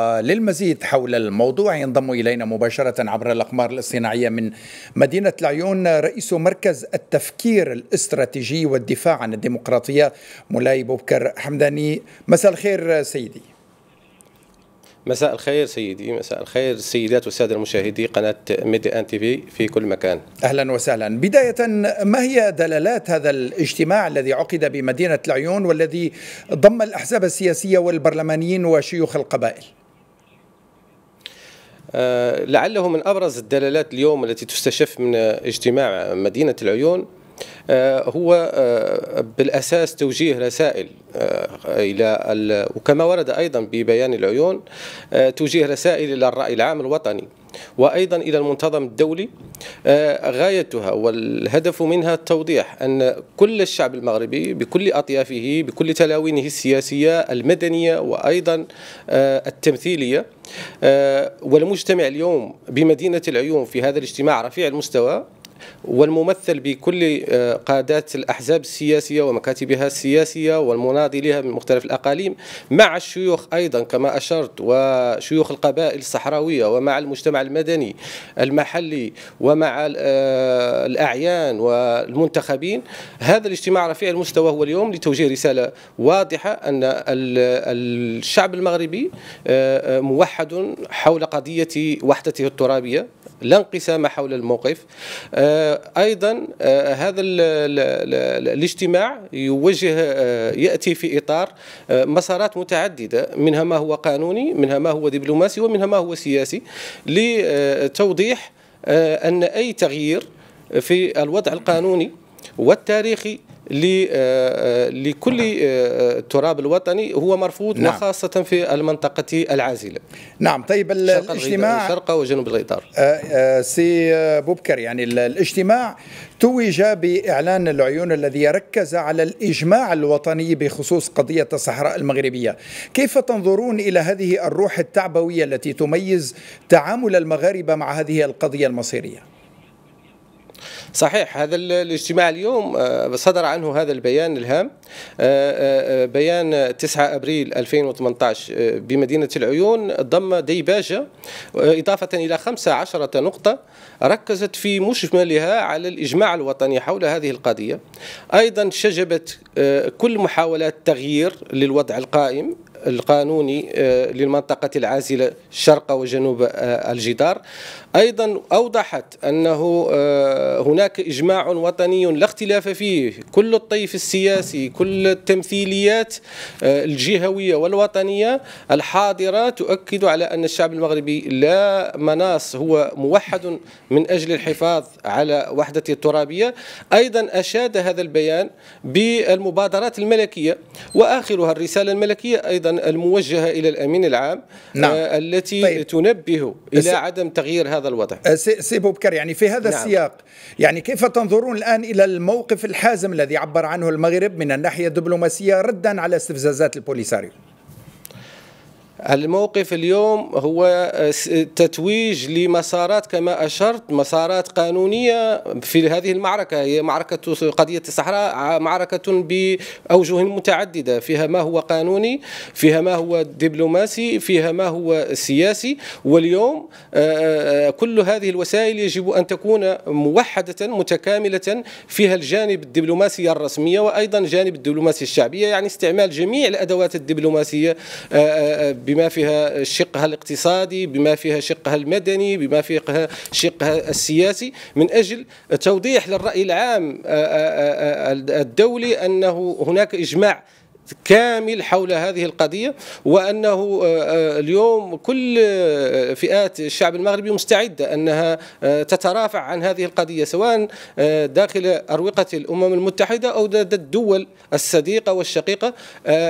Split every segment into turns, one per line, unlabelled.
للمزيد حول الموضوع ينضم إلينا مباشرة عبر الأقمار الاصطناعية من مدينة العيون رئيس مركز التفكير الاستراتيجي والدفاع عن الديمقراطية مولاي بوبكر حمداني. مساء الخير سيدي.
مساء الخير سيدي. مساء الخير السيدات والسادة المشاهدي قناة Medi1 TV في كل مكان.
أهلا وسهلا. بداية ما هي دلالات هذا الاجتماع الذي عقد بمدينة العيون والذي ضم الأحزاب السياسية والبرلمانيين وشيوخ القبائل؟
آه، لعله من أبرز الدلالات اليوم التي تستشف من اجتماع مدينة العيون آه، هو آه، بالأساس توجيه رسائل إلى وكما ورد أيضا ببيان العيون توجيه رسائل إلى الرأي العام الوطني. وأيضا إلى المنتظم الدولي غايتها والهدف منها التوضيح أن كل الشعب المغربي بكل أطيافه بكل تلاوينه السياسية المدنية وأيضا التمثيلية آه، والمجتمع اليوم بمدينة العيون في هذا الاجتماع رفيع المستوى والممثل بكل آه، قادات الأحزاب السياسية ومكاتبها السياسية والمناضليها من مختلف الأقاليم مع الشيوخ أيضا كما أشرت وشيوخ القبائل الصحراوية ومع المجتمع المدني المحلي ومع آه، الأعيان والمنتخبين. هذا الاجتماع رفيع المستوى هو اليوم لتوجيه رسالة واضحة أن الشعب المغربي آه، موحد حول قضية وحدته الترابية. لا انقسام حول الموقف. آه، أيضا آه، هذا الاجتماع يوجه آه، يأتي في إطار مسارات متعددة منها ما هو قانوني منها ما هو دبلوماسي ومنها ما هو سياسي لتوضيح أن أي تغيير في الوضع القانوني والتاريخي آه، آه، لكل آه، التراب الوطني هو مرفوض نعم. وخاصة في المنطقة العازلة.
نعم طيب الاجتماع
شرق وجنوب الإطار
سي بوبكر يعني الاجتماع توج بإعلان العيون الذي ركز على الإجماع الوطني بخصوص قضية الصحراء المغربية. كيف تنظرون إلى هذه الروح التعبوية التي تميز تعامل المغاربة مع هذه القضية المصيرية؟
صحيح هذا الاجتماع اليوم آه، صدر عنه هذا البيان الهام آه، آه، بيان 9 أبريل 2018 بمدينة العيون ضم ديباجة إضافة إلى 15 نقطة ركزت في مشملها على الإجماع الوطني حول هذه القضية. أيضا شجبت كل محاولات تغيير للوضع القائم القانوني للمنطقة العازلة شرق وجنوب الجدار. أيضا أوضحت أنه هناك إجماع وطني لا اختلاف فيه. كل الطيف السياسي كل التمثيليات آه، الجهوية والوطنية الحاضرة تؤكد على أن الشعب المغربي لا مناص هو موحد من أجل الحفاظ على وحدته الترابية. أيضا أشاد هذا البيان بالمبادرات الملكية وآخرها الرسالة الملكية أيضا الموجهة إلى الأمين العام نعم. آه، التي طيب. تنبه إلى عدم تغيير هذا الوضع
آه، سي بوبكر يعني في هذا نعم. السياق يعني كيف تنظرون الآن إلى الموقف الحازم الذي عبر عنه المغرب من الناحية الدبلوماسية ردا على استفزازات البوليساريو
الموقف اليوم هو تتويج لمسارات كما أشرت مسارات قانونية في هذه المعركة. هي معركة قضية الصحراء معركة بأوجه متعددة. فيها ما هو قانوني فيها ما هو دبلوماسي فيها ما هو سياسي. واليوم آه، آه، كل هذه الوسائل يجب أن تكون موحدة متكاملة فيها الجانب الدبلوماسي الرسمية وأيضا جانب الدبلوماسية الشعبية. يعني استعمال جميع الأدوات الدبلوماسية آه، بما فيها شقها الاقتصادي بما فيها شقها المدني بما فيها شقها السياسي من أجل توضيح للرأي العام الدولي أنه هناك إجماع كامل حول هذه القضية وأنه آه، آه، اليوم كل فئات الشعب المغربي مستعدة أنها آه، تترافع عن هذه القضية سواء داخل أروقة الأمم المتحدة أو الدول الصديقة والشقيقة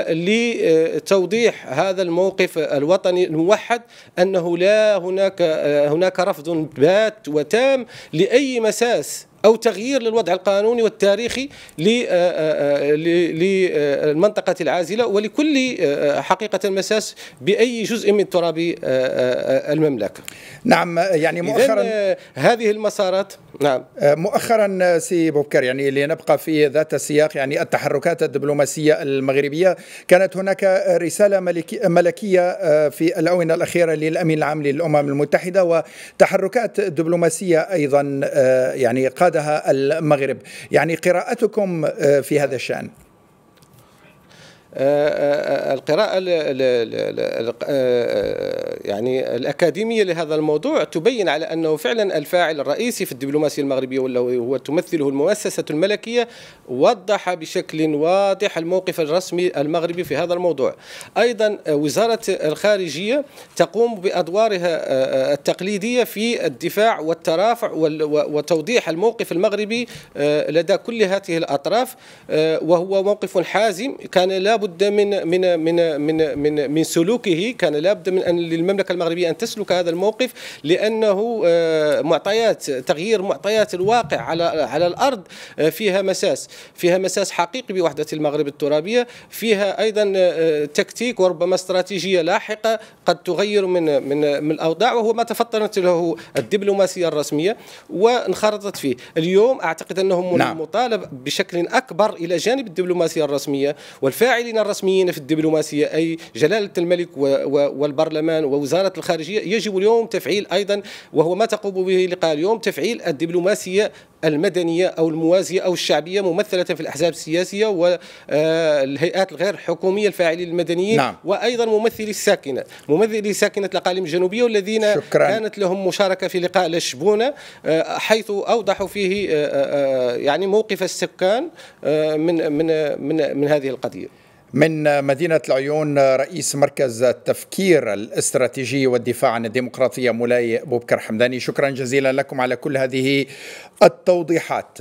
لتوضيح هذا الموقف الوطني الموحد أنه لا هناك هناك رفض بات وتام لأي مساس أو تغيير للوضع القانوني والتاريخي للمنطقة العازلة ولكل حقيقة مساس بأي جزء من تراب المملكة.
نعم يعني مؤخرا
هذه المسارات نعم.
مؤخرا سي بوبكر يعني لنبقى في ذات السياق يعني التحركات الدبلوماسية المغربية. كانت هناك رسالة ملكية في الآونة الأخيرة للأمين العام للأمم المتحدة وتحركات دبلوماسية أيضا يعني قادها المغرب. يعني قراءتكم في هذا الشأن.
القراءة يعني الأكاديمية لهذا الموضوع تبين على أنه فعلا الفاعل الرئيسي في الدبلوماسية المغربية هو تمثله المؤسسة الملكية وضح بشكل واضح الموقف الرسمي المغربي في هذا الموضوع. أيضا وزارة الخارجية تقوم بأدوارها التقليدية في الدفاع والترافع وتوضيح الموقف المغربي لدى كل هذه الأطراف وهو موقف حازم. كان لابد لابد من من من من من من سلوكه. كان لابد من أن للمملكة المغربية أن تسلك هذا الموقف لأنه آه، معطيات تغيير معطيات الواقع على على الأرض آه، فيها مساس. فيها مساس حقيقي بوحدة المغرب الترابية. فيها أيضا آه، تكتيك وربما استراتيجية لاحقة قد تغير من من من الأوضاع وهو ما تفطنت له الدبلوماسية الرسمية وانخرطت فيه. اليوم أعتقد أنه نعم. مطالب بشكل أكبر إلى جانب الدبلوماسية الرسمية والفاعلين المسؤولين الرسميين في الدبلوماسية أي جلالة الملك والبرلمان ووزارة الخارجية يجب اليوم تفعيل أيضا وهو ما تقوم به لقاء اليوم تفعيل الدبلوماسية المدنية أو الموازية أو الشعبية ممثلة في الأحزاب السياسية والهيئات الغير حكومية الفاعلين المدنيين نعم. وأيضا ممثلي الساكنة ممثلي ساكنة الأقاليم الجنوبية والذين شكرا. كانت لهم مشاركة في لقاء لشبونة آه، حيث أوضحوا فيه آه، آه، يعني موقف السكان من من من من هذه القضية
من مدينة العيون رئيس مركز التفكير الاستراتيجي والدفاع عن الديمقراطية مولاي بوبكر حمداني. شكرا جزيلا لكم على كل هذه التوضيحات.